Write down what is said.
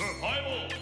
Survival.